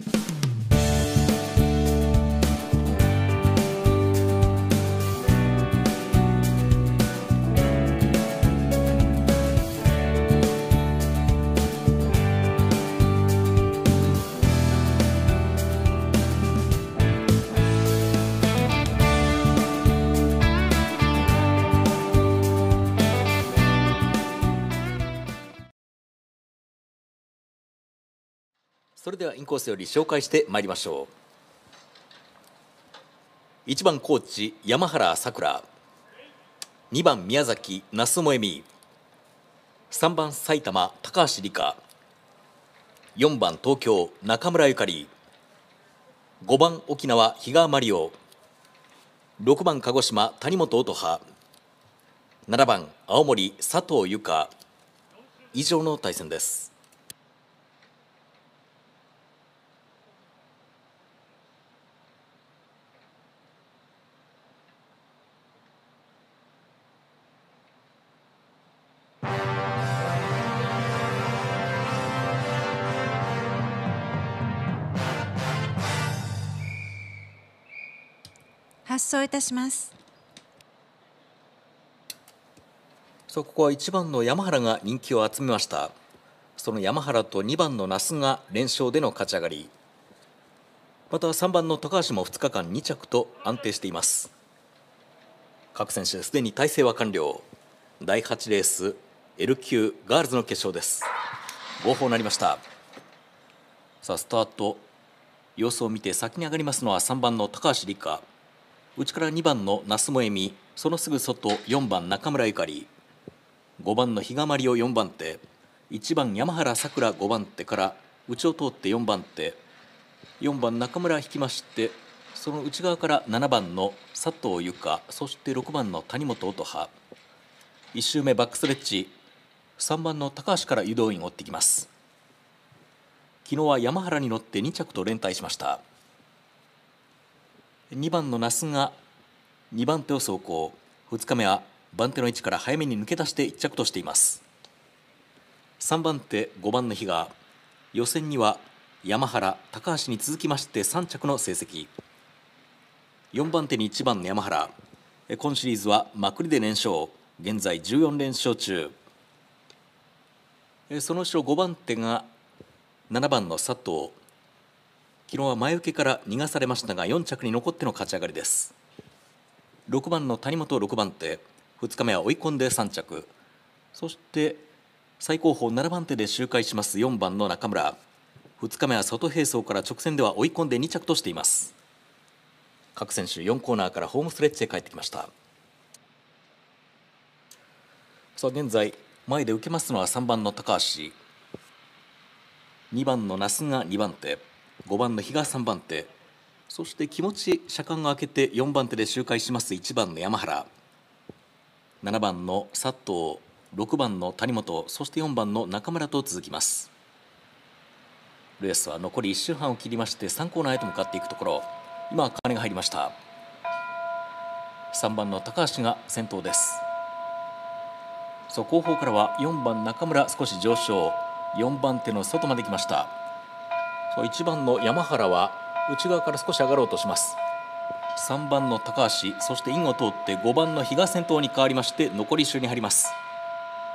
you それではインコースより紹介してまいりましょう。1番コーチ山原さくら2番宮崎那須萌実3番埼玉高橋理香。4番東京中村ゆかり。5番沖縄比嘉マリオ6番鹿児島谷本音羽7番青森佐藤由香。以上の対戦です。発送いたします。そうここは1番の山原が人気を集めました。その山原と2番の那須が連勝での勝ち上がり。また3番の高橋も2日間2着と安定しています。各選手すでに体制は完了。第8レース L 級ガールズの決勝です。号砲なりました。さあスタート。様子を見て先に上がりますのは3番の高橋理香。内から2番の那須萌実そのすぐ外4番中村ゆかり。5番の比嘉マリオ4番手1番山原さくら5番手から内を通って4番手。4番中村引きましてその内側から7番の佐藤由香そして6番の谷本音羽1周目バックストレッチ3番の高橋から誘導員を追ってきます。昨日は山原に乗って2着と連帯しました。2番の那須が2番手を走行。2日目は番手の位置から早めに抜け出して1着としています3番手5番の日が予選には山原高橋に続きまして3着の成績4番手に1番の山原今シリーズはまくりで連勝現在14連勝中その後ろ5番手が7番の佐藤昨日は前受けから逃がされましたが4着に残っての勝ち上がりです。6番の谷本6番手。2日目は追い込んで3着。そして最高峰7番手で周回します4番の中村。2日目は外並走から直線では追い込んで2着としています。各選手4コーナーからホームストレッチへ帰ってきました。さあ現在前で受けますのは3番の高橋。2番の那須が2番手。5番の比嘉3番手。そして気持ち車間が開けて4番手で周回します。1番の山原。7番の佐藤。6番の谷本。そして4番の中村と続きます。レースは残り1周半を切りまして3コーナーへと向かっていくところ。今金が入りました。3番の高橋が先頭です。そう後方からは4番中村少し上昇。4番手の外まで来ました。1番の山原は内側から少し上がろうとします。3番の高橋そしてインを通って5番の比嘉先頭に変わりまして残り1周に入ります。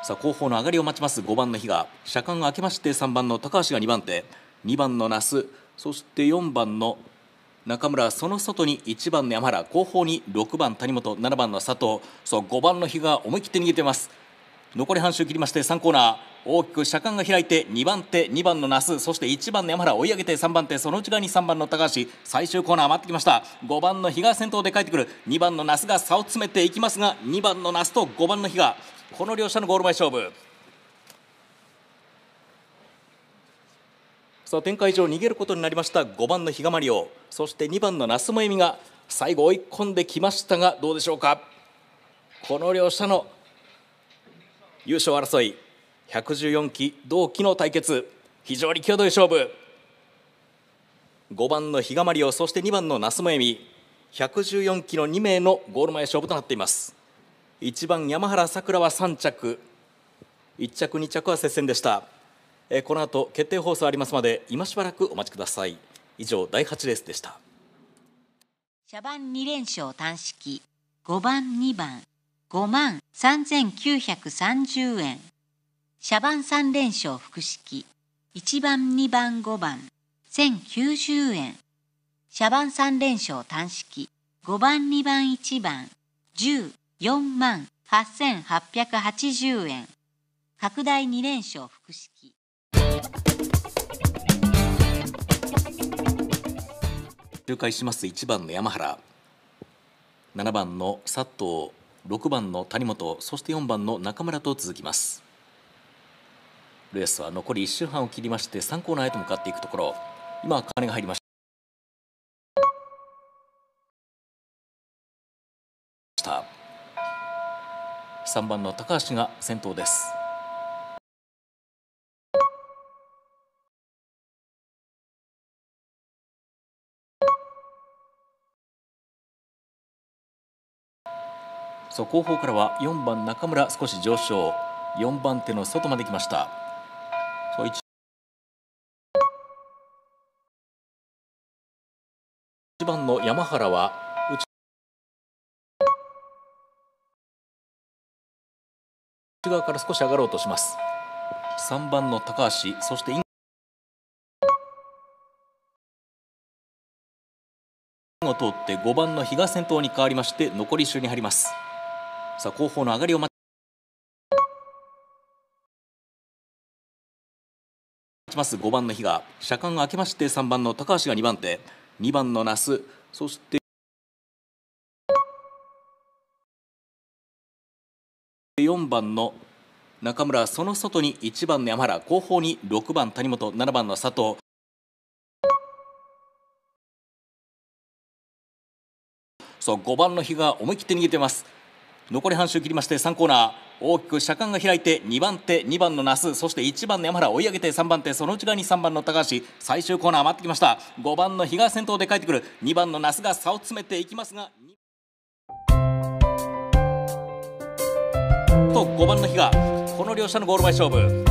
さあ後方の上がりを待ちます5番の比嘉。車間が開けまして3番の高橋が2番手。2番の那須そして4番の中村その外に1番の山原。後方に6番谷本7番の佐藤。そう5番の比嘉思い切って逃げてます。残り半周切りまして3コーナー。大きく車間が開いて2番手2番の那須そして1番の山原追い上げて3番手その内側に3番の高橋。最終コーナー待ってきました。5番の比嘉先頭で帰ってくる。2番の那須が差を詰めていきますが2番の那須と5番の比嘉。この両者のゴール前勝負。さあ展開上逃げることになりました。5番の比嘉マリオそして2番の那須萌実が最後追い込んできましたがどうでしょうか。この両者の優勝争い。114期同期の対決。非常に際どい勝負。5番の比嘉マリオそして2番の那須萌実114期の2名のゴール前勝負となっています。1番山原さくらは3着。1着2着は接戦でした。えこの後決定放送ありますまで今しばらくお待ちください。以上第8レースでした。茶番2連勝単式。5番2番。5万3930円。茶番3連勝複式。1番2番5番。1090円。茶番3連勝単式。5番2番1番。104万。8880円。拡大2連勝複式。周回します。1番の山原。7番の佐藤。6番の谷本。そして4番の中村と続きます。レースは残り1周半を切りまして3コーナーへと向かっていくところ今金が入りました。3番の高橋が先頭です。そう後方からは4番中村少し上昇。4番手の外まで来ました。番の山原は内側から少し上がろうとします。3番の高橋そしてインを通って5番の比嘉先頭に変わりまして残り周に入ります。さあ後方の上がりを待ちます。5番の比嘉。車間が開けまして3番の高橋が2番手。2番の那須そして4番の中村その外に1番の山原後方に6番谷本7番の佐藤。そう5番の比嘉思い切って逃げてます。残り半周切りまして3コーナー。大きく車間が開いて2番手2番の那須そして1番の山原追い上げて3番手その内側に3番の高橋。最終コーナー待ってきました。5番の日が先頭で帰ってくる。2番の那須が差を詰めていきますがと5番の日がこの両者のゴール前勝負。